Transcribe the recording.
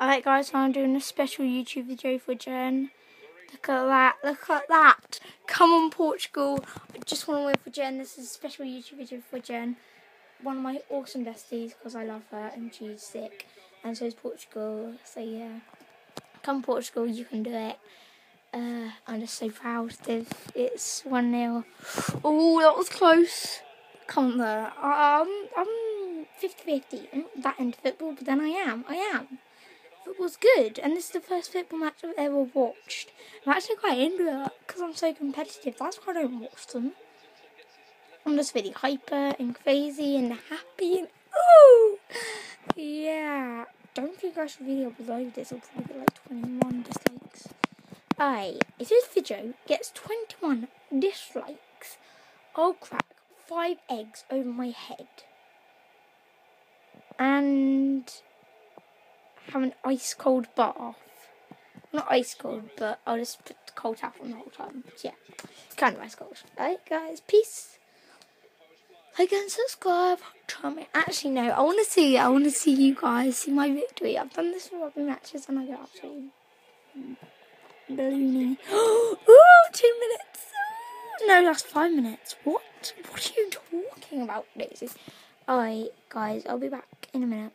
Alright guys, so I'm doing a special YouTube video for Jen. Look at that, look at that. Come on Portugal. I just want to wait for Jen. This is a special YouTube video for Jen. One of my awesome besties because I love her and she's sick. And so is Portugal. So yeah. Come Portugal, you can do it. Uh, I'm just so proud. It's 1 0. Oh, that was close. Come on there. Um, I'm 50 50. I'm not that into football, but then I am. I am was good, and this is the first football match I've ever watched. I'm actually quite into it because I'm so competitive. That's why I don't watch them. I'm just really hyper and crazy and happy and ooh, yeah. Don't think I should really upload this. I'll probably get like 21 dislikes. I, if this video gets 21 dislikes, oh, I'll crack five eggs over my head. And have an ice cold bath. Not ice cold, but I'll just put the cold tap on the whole time. So yeah, kind of ice cold. Alright, guys, peace. Like and subscribe. Try me. Actually, no. I want to see. I want to see you guys see my victory. I've done this for rugby matches, and I get absolutely balloony. oh, two minutes. No, that's five minutes. What? What are you talking about, Daisy? Alright, guys. I'll be back in a minute.